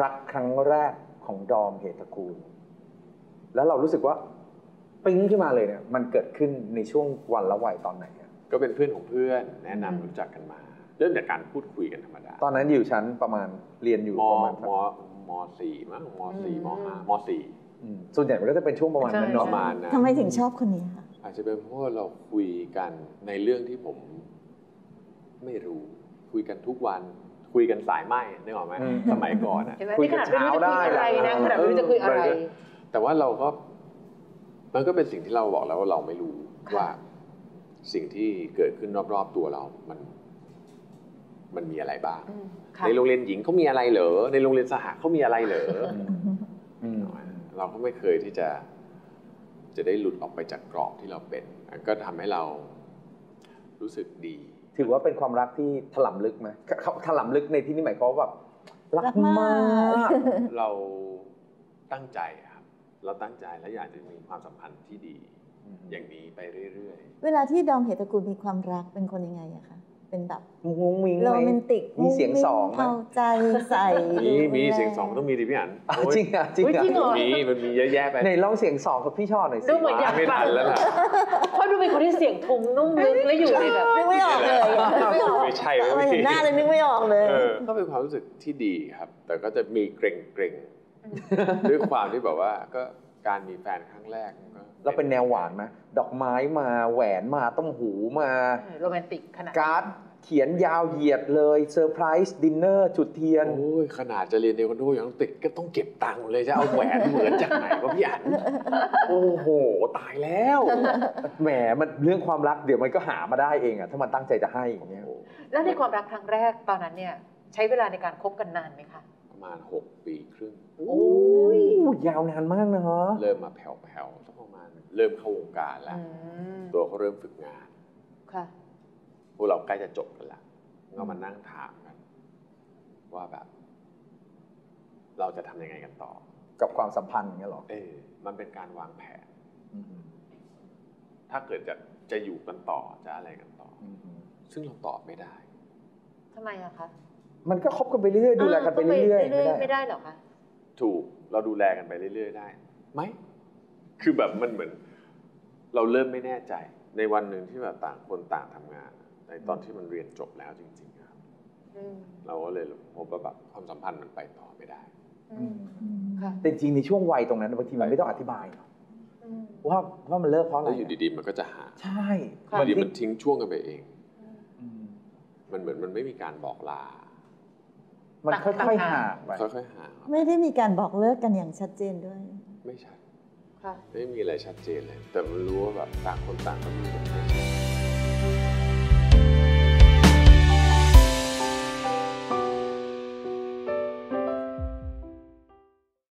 รักครั้งแรกของดอมเหตุตระกูล แล้วเรารู้สึกว่าปิ๊งขึ้นมาเลยเนี่ยมันเกิดขึ้นในช่วงวันละวัยตอนไหนอะก็เป็นเพื่อนของเพื่อนแนะนำอืมรู้จักกันมา เริ่มจากการพูดคุยกันธรรมดาตอนนั้นอยู่ชั้นประมาณเรียนอยู่มประมาณสักมมสี่มั้งมสี่อืมมห้ามสี่อืมส่วนใหญ่มันก็จะเป็นช่วงประมาณนั้นใช่เนาะประมาณนะทำไมถึงชอบคนนี้คะ อาจจะเป็นเพราะว่าเราคุยกันในเรื่องที่ผมไม่รู้ คุยกันทุกวัน คุยกันสายไหมนึกออกไหมอืมสมัยก่อนอะเห็นไหมคุยนี่ขนาดไม่รู้จะคุยกับเช้าได้อะไรนะแหละขนาดไม่รู้จะคุยอะไร แต่ว่าเราก็มันก็เป็นสิ่งที่เราบอกแล้วว่าเราไม่รู้ค่ะว่าสิ่งที่เกิดขึ้นรอบๆตัวเรา มัน มันมีอะไรบ้างอืมค่ะในโรงเรียนหญิงเขามีอะไรเหรอ ในโรงเรียนสหเขามีอะไรเหรออืมเราก็ไม่เคยที่จะ จะได้หลุดออกไปจากกรอบที่เราเป็น ก็ทำให้เรารู้สึกดี ถือว่าเป็นความรักที่ถล่ำลึกไหมเขาถล่ำลึกในที่นี้หมายความว่าแบบรักมาก เราตั้งใจครับ เราตั้งใจและอยากจะมีความสัมพันธ์ที่ดี อย่างนี้ไปเรื่อยเวลาที่ดอมเหตุตระกูลมีความรักเป็นคนยังไงอะคะ เป็นแบบงงมิงไหโรแมนติกมีเสียงสองไหมเอาใจใส่ๆมีมีเสียงสองต้องมีดิพี่อันอะโอ้ยจริงอะจริงอุ๊ยอะจริงเหรอมีมันมีเยอะแยะไปในร้องเสียงสองกับพี่ชอหน่อยสิดูเหมือนอยากไม่ทันแล้วล่ะเพราะดูเป็นคนที่เสียงทุ้มนุ่มลึกและอยู่ในแบบนึกไม่ออกเลยอะนึกไม่ออกไม่ใช่เอาไม่มาใช่เห็นหน้าเลยนึกไม่ออกเลยเออก็เป็นความรู้สึกที่ดีครับ แต่ก็จะมีเกรงเกรงๆด้วยความที่แบบว่าก็ การมีแฟนครั้งแรกมันก็แล้วเป็นแนวหวานไหมดอกไม้มาแหวนมาต้มหูมา โรแมนติกขนาดนั้นการ์ดเขียนยาวเหยียดเลยเซอร์ไพรส์ดินเนอร์จุดเทียน โอ้ยขนาดจะเรียนเทควันโดยังติดก็ต้องเก็บตังค์เลยจะเอาแหวนเหมือนจากไหนวะพี่อันโอ้โห ตายแล้ว แหมมันเรื่องความรักเดี๋ยวมันก็หามาได้เองอะถ้ามันตั้งใจจะให้อย่างเงี้ยแล้วในความรักครั้งแรกตอนนั้นเนี่ย ใช้เวลาในการคบกันนานไหมคะประ มาณ 6 ปีครึ่ง โอ้ยยาวนานมากนะฮะเริ่มมาแผ่วๆสักประมาณเริ่มเข้าวงการแล้วอืมตัวเขาเริ่มฝึกงาน ค่ะ พวกเราใกล้จะจบกันละก็มานั่งถามกัน ว่าแบบ เราจะทำยังไงกันต่อ กับความสัมพันธ์อย่างเงี้ยเหรอ เออมันเป็นการวางแผนอืมถ้าเกิดจะจะอยู่กันต่อจะอะไรกันต่ออืมซึ่งเราตอบไม่ได้ทำไมอะคะ มันก็คบกันไปเรื่อยๆดูแลกันไปเรื่อยๆเรื่อยๆไม่ไม่ได้ได้เหรอคะถูกเราดูแลกันไปเรื่อย ๆ ได้ไหมคือแบบมันเหมือน เราเริ่มไม่แน่ใจ ในวันหนึ่งที่แบบต่างคนต่างทำงาน ในตอนที่มันเรียนจบแล้วจริง ๆ ครับอืมเราก็เลยพบว่าแบบความสัมพันธ์มันไปต่อไม่ได้อืมค่ะแต่จริงๆในช่วงวัยตรงนั้นบางทีมันไม่ต้องอธิบายหรอกอืมว่าว่ามันเลิกเพราะอะไรแล้วอยู่ดีๆ มันก็จะหา ใช่ค่ะบางทีที่มันทิ้งช่วงกันไปเองอืมมันเหมือนมันไม่มีการบอกลา มันค่อยๆห่างไปค่อยๆหาไม่ได้มีการบอกเลิกกันอย่างชัดเจนด้วย ไม่ใช่ค่ะไม่มีอะไรชัดเจนเลย แต่มันรู้ว่าแบบต่างคนต่างก็มีแบบไม่ใช่